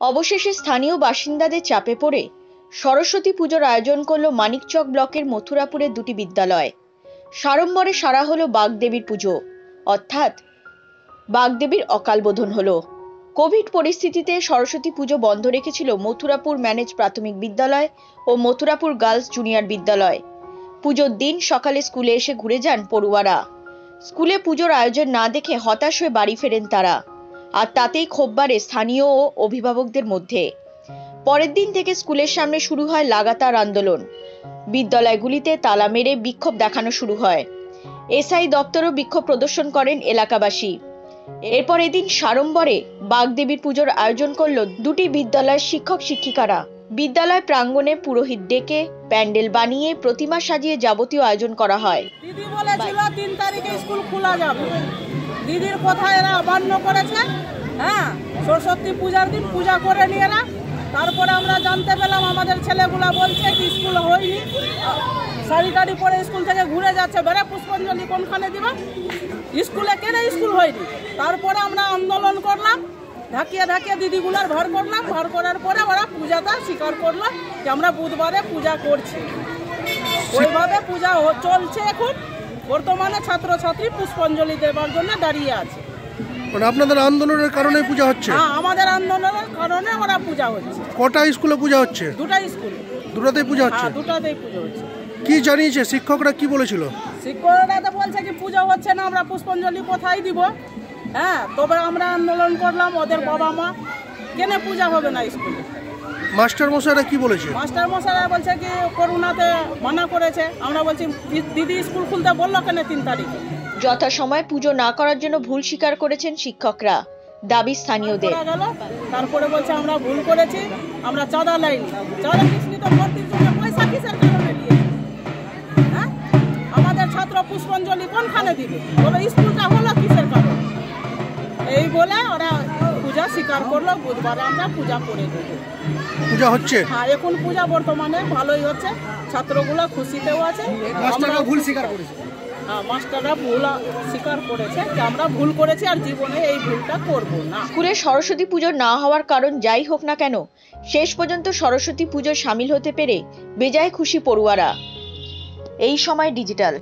অবশেষে স্থানীয় বাসিন্দাদের চাপে পড়ে সরস্বতী পুজোর আয়োজন করল মানিকচক ব্লকের মথুরাপুরের দুটি বিদ্যালয়। সাড়ম্বরে সারা হলো বাগদেবীর পুজো। অর্থাৎ বাগদেবীর অকাল বোধন হলো। কোভিড পরিস্থিতিতে সরস্বতী পুজো বন্ধ রেখেছিল মথুরাপুর ম্যানেজ প্রাথমিক বিদ্যালয় ও মথুরাপুর গার্লস জুনিয়র বিদ্যালয়। পুজোর দিন সকালে স্কুলে এসে ঘুরে যান পড়ুয়ারা। স্কুলে পুজোর আয়োজন না দেখে হতাশ হয়ে বাড়ি ফেরেন তারা। আর তাতেই ক্ষোভ বাড়ে স্থানীয় ও অভিভাবকদের মধ্যে। পরের দিন থেকে স্কুলের সামনে শুরু হয় লাগাতার আন্দোলন। বিদ্যালয়গুলিতে তালা মেরে বিক্ষোভ দেখানো শুরু হয়। এসআই দপ্তরও বিক্ষোভ প্রদর্শন করেন এলাকাবাসী। এরপর এদিন সাড়ম্বরে বাগদেবীর পুজোর আয়োজন করল দুটি বিদ্যালয়ের শিক্ষক শিক্ষিকারা। বিদ্যালয় প্রাঙ্গণে পুরোহিত ডেকে প্যান্ডেল বানিয়ে প্রতিমা সাজিয়ে যাবতীয় আয়োজন করা হয়। দিদি বলেছিল তিন তারিখে স্কুল খোলা যাবে। দিদির কথা এরা অমান্য করেছে হ্যাঁ? সরস্বতী পূজার দিন পূজা করে নিয়ে এরা। তারপরে আমরা জানতে পেলাম আমাদের ছেলেগুলা বলছে কি স্কুল হয়নি। শাড়ি টাড়ি পরে স্কুল থেকে ঘুরে যাচ্ছে। বেড়ে পুষ্পাঞ্জলি কোনখানে দিবা? স্কুলে কেন স্কুল হয়নি? তারপরে আমরা আন্দোলন করলাম ধাকিয়ে ধাকিয়ে দিদিগুলার ভর করলাম। ভর করার পরে ওরা পূজাটা স্বীকার করল যে আমরা বুধবারে পূজা করছি। ওইভাবে পূজা চলছে এখন। বর্তমানে ছাত্রছাত্রী পুষ্পাঞ্জলি দেওয়ার জন্য দাঁড়িয়ে আছে। মানে আপনাদের আন্দোলনের কারণে পূজা হচ্ছে? হ্যাঁ আমাদের আন্দোলনের কারণে ওরা পূজা হচ্ছে। কটা স্কুলে পূজা হচ্ছে? দুটা স্কুল। দুটাতেই পূজা হচ্ছে? হ্যাঁ দুটাতেই পুজো হচ্ছে। কি জানিয়েছে? শিক্ষকরা কি বলেছিল? শিক্ষকরা তো বলছে কি পূজা হচ্ছে না আমরা পুষ্পাঞ্জলি কোথায় দিব? হ্যাঁ তবে আমরা আন্দোলন করলাম ওদের বাবা মা। কেন পূজা হবে না স্কুলে? মাস্টার মশাইরা কি বলেছে? মাস্টার মশাইরা বলছে কি করোনাতে মানা করেছে। আমরা বলছি দিদি স্কুল খুলতে বলল কেন তিন তারিখে? যথাসময়ে পুজো না করার জন্য ভুল স্বীকার করেছেন শিক্ষকরা। দাবি স্থানীয়দের। তারপরে বলছে আমরা ভুল করেছি আমরা চাঁদা লাইনি চাঁদা কিসনি তো ভর্তির জন্য পয়সা কিসের কারণে দিয়ে হ্যাঁ? আমাদের ছাত্র পুষ্পাঞ্জলি কোনখানে দিবে? তবে স্কুলটা হলো কিসের কারণে? এই বলে ওরা পূজা স্বীকার করল বুধবারে আমরা পূজা করে দেবো পূজা হচ্ছে? হ্যাঁ এখন পূজা বর্তমানে ভালোই হচ্ছে। ছাত্রগুলো খুশিতেও আছে। আমরা ভুল স্বীকার করেছে। হ্যাঁ মাস্টাররা ভুল স্বীকার করেছে যে আমরা ভুল করেছি আর জীবনে এই ভুলটা করব না। স্কুলে সরস্বতী পুজো না হওয়ার কারণ যাই হোক না কেন শেষ পর্যন্ত সরস্বতী পুজোর সামিল হতে পেরে বেজায় খুশি পড়ুয়ারা। এই সময় ডিজিটাল।